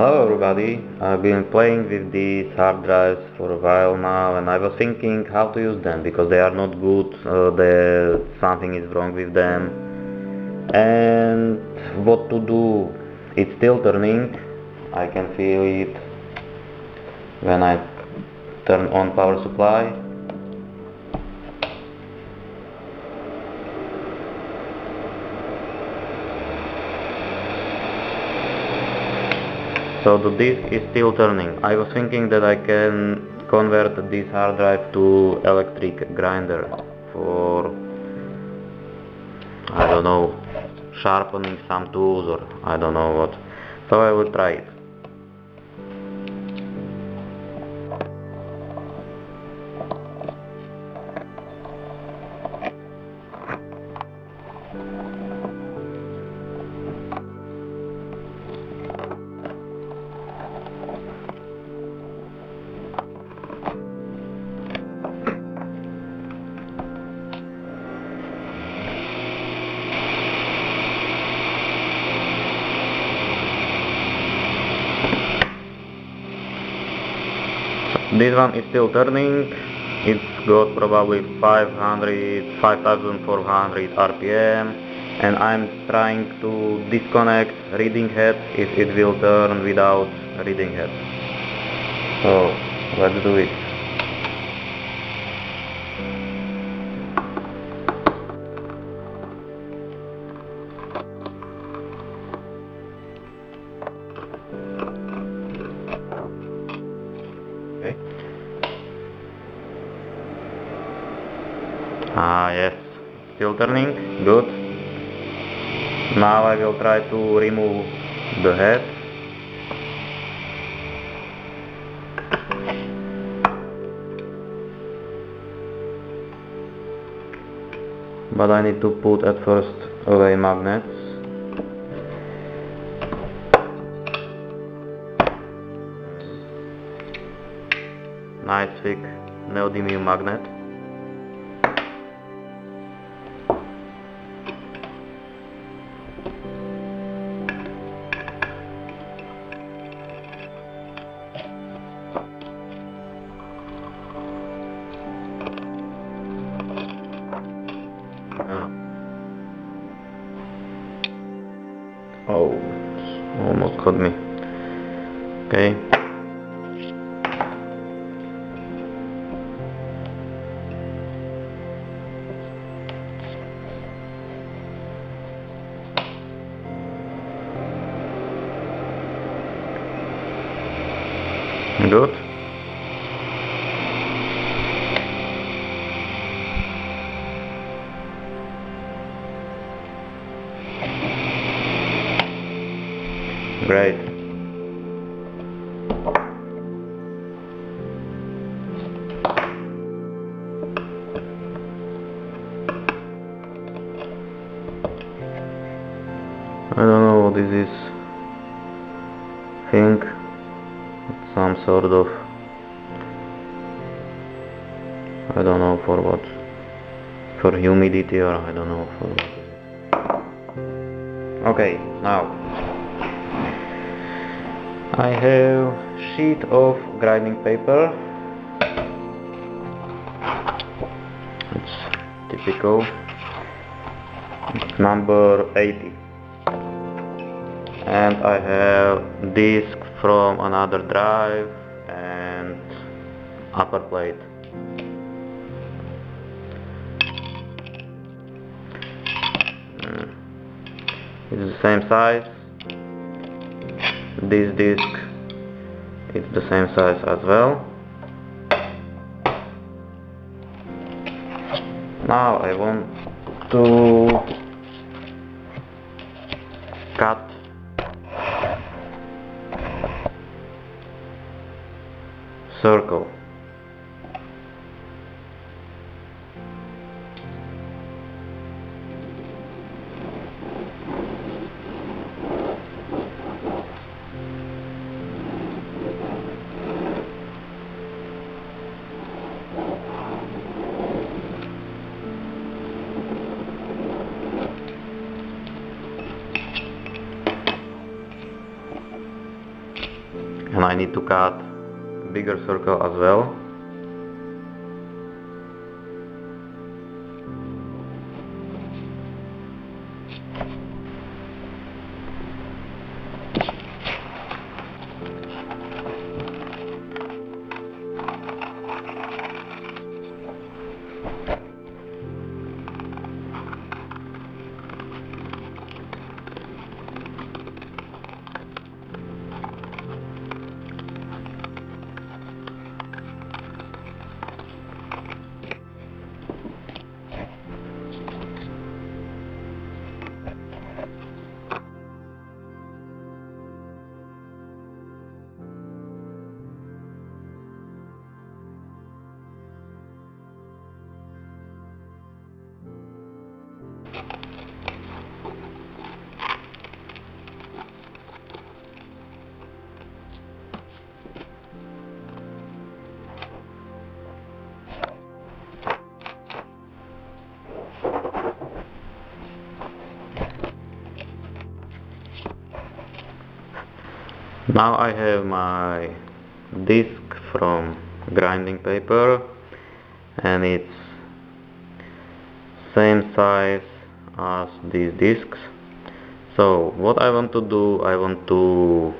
Hello everybody, I've been playing with these hard drives for a while now and I was thinking how to use them because they are not good, uh, something is wrong with them. And what to do. It's still turning, I can feel it when I turn on power supply so the disk is still turning. I was thinking that I can convert this hard drive to electric grinder for I don't know sharpening some tools or I don't know what so I will try it This one is still turning. It's got probably 500, 5400 RPM and I'm trying to disconnect reading head if it will turn without reading head. So let's do it. Ah yes, still turning, good. Now I will try to remove the head. But I need to put at first away magnets. Nice thick neodymium magnet. Great. I don't know what this is. Thing. Some sort of. I don't know for what. For humidity or I don't know for what. Okay, now. I have sheet of grinding paper. It's typical. Number 80. And I have disk from another drive and upper plate. Mm. It's the same size this disc. It's the same size as well. Now I want to cut circle I need to cut bigger circle as well Now I have my disc from grinding paper and it's same size as these discs. So what I want to do, I want to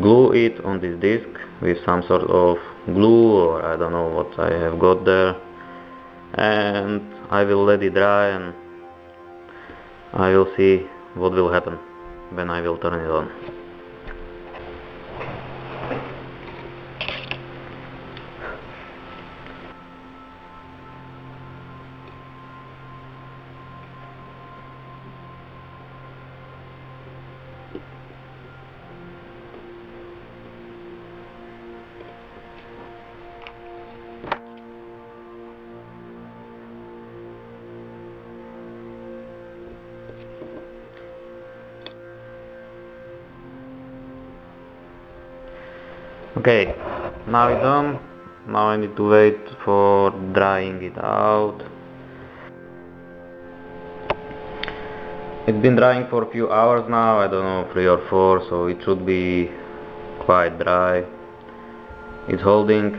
glue it on this disc with some sort of glue or I don't know what I have got there and I will let it dry and I will see what will happen when I will turn it on. Okay, now it's done. Now I need to wait for drying it out. It's been drying for a few hours now, I don't know, 3 or 4, so it should be quite dry. It's holding,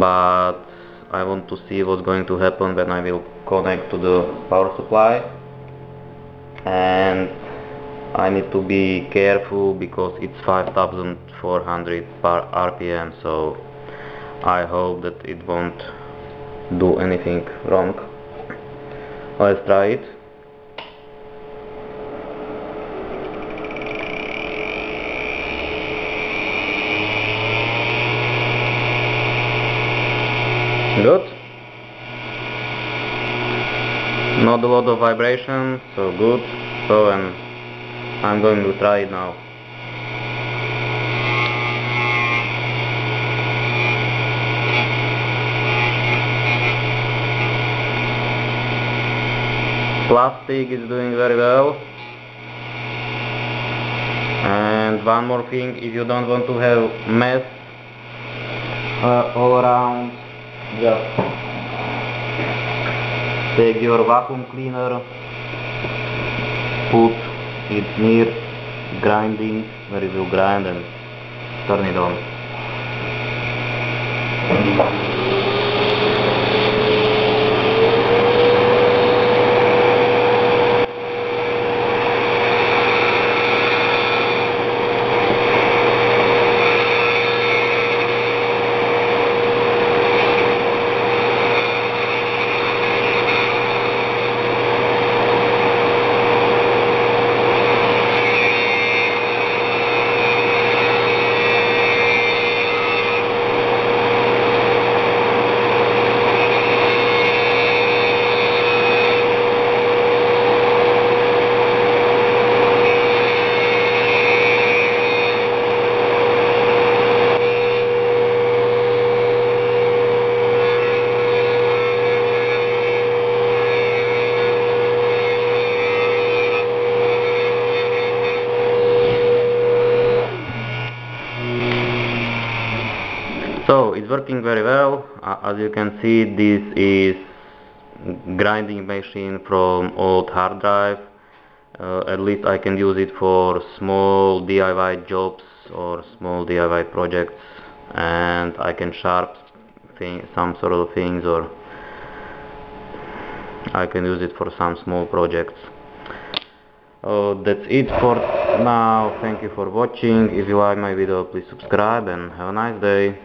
but I want to see what's going to happen when I will connect to the power supply and I need to be careful because it's 5400 per RPM so I hope that it won't do anything wrong. Let's try it. Good. Not a lot of vibration, so good. So and I'm going to try it now. Plastic is doing very well. And one more thing, if you don't want to have mess uh, all around, just take your vacuum cleaner, put it's near grinding where it will grind and turn it on. So it's working very well. As you can see, this is grinding machine from old hard drive uh, at least I can use it for small DIY jobs or small DIY projects and I can sharp thing, some sort of things or I can use it for some small projects. Uh, that's it for now. Thank you for watching. If you like my video, please subscribe and have a nice day.